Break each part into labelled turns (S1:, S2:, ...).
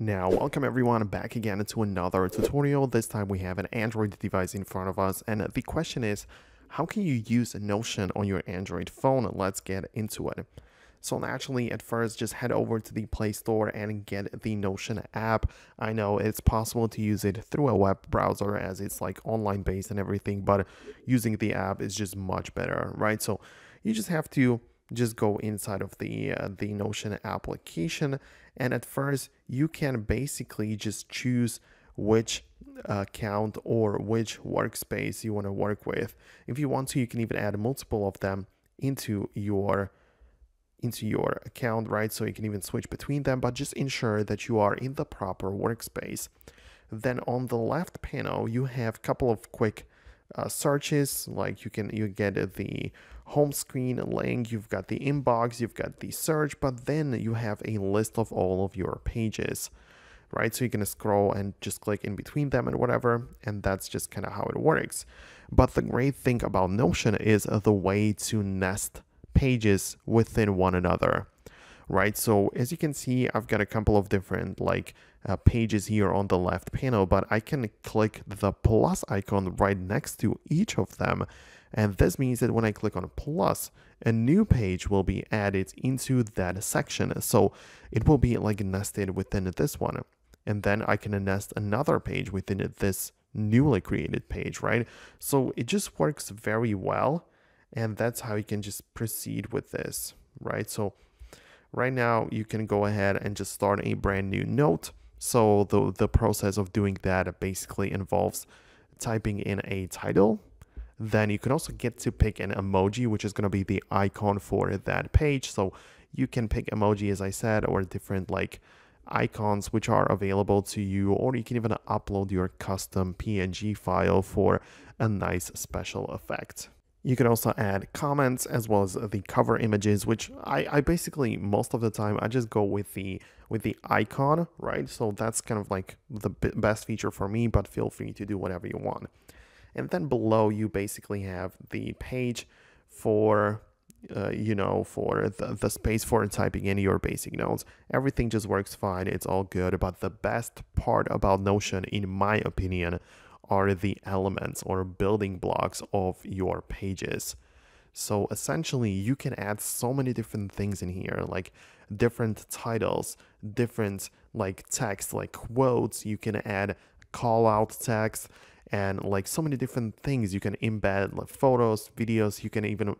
S1: Now, welcome everyone back again to another tutorial. This time we have an Android device in front of us and the question is, how can you use Notion on your Android phone? Let's get into it. So naturally, at first, just head over to the Play Store and get the Notion app. I know it's possible to use it through a web browser as it's like online based and everything, but using the app is just much better, right? So you just have to just go inside of the uh, the Notion application and at first you can basically just choose which account or which workspace you want to work with. If you want to, you can even add multiple of them into your into your account, right? So you can even switch between them, but just ensure that you are in the proper workspace. Then on the left panel, you have a couple of quick uh, searches like you can you get the home screen link you've got the inbox you've got the search but then you have a list of all of your pages right? So you're to scroll and just click in between them and whatever and that's just kind of how it works. But the great thing about notion is the way to nest pages within one another right? So as you can see, I've got a couple of different like uh, pages here on the left panel, but I can click the plus icon right next to each of them. And this means that when I click on plus, a new page will be added into that section. So it will be like nested within this one. And then I can nest another page within this newly created page, right? So it just works very well. And that's how you can just proceed with this, right? So Right now, you can go ahead and just start a brand new note. So the, the process of doing that basically involves typing in a title. Then you can also get to pick an emoji, which is going to be the icon for that page. So you can pick emoji, as I said, or different like icons which are available to you, or you can even upload your custom PNG file for a nice special effect. You can also add comments as well as the cover images, which I, I basically most of the time I just go with the with the icon, right? So that's kind of like the best feature for me, but feel free to do whatever you want. And then below you basically have the page for uh, you know, for the, the space for typing in your basic notes. Everything just works fine. It's all good. But the best part about Notion, in my opinion, are the elements or building blocks of your pages. So essentially, you can add so many different things in here, like different titles, different like text, like quotes. You can add call out text and like so many different things. You can embed like photos, videos. You can even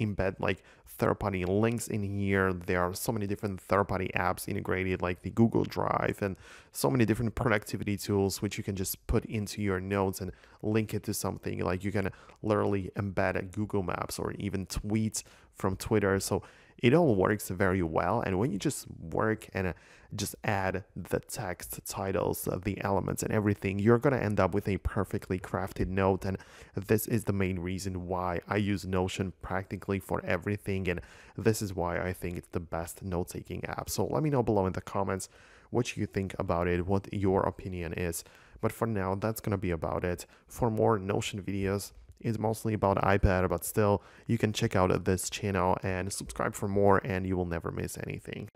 S1: embed like third-party links in here. There are so many different third-party apps integrated like the Google Drive and so many different productivity tools which you can just put into your notes and link it to something like you can literally embed a Google Maps or even tweets from Twitter. So it all works very well. And when you just work and uh, just add the text, titles, uh, the elements, and everything, you're going to end up with a perfectly crafted note. And this is the main reason why I use Notion practically for everything. And this is why I think it's the best note taking app. So let me know below in the comments what you think about it, what your opinion is. But for now, that's going to be about it. For more Notion videos, is mostly about iPad, but still, you can check out this channel and subscribe for more, and you will never miss anything.